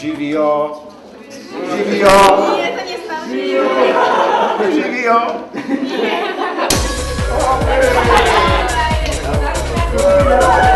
Živio. Živio. Živio. Živio. Živio.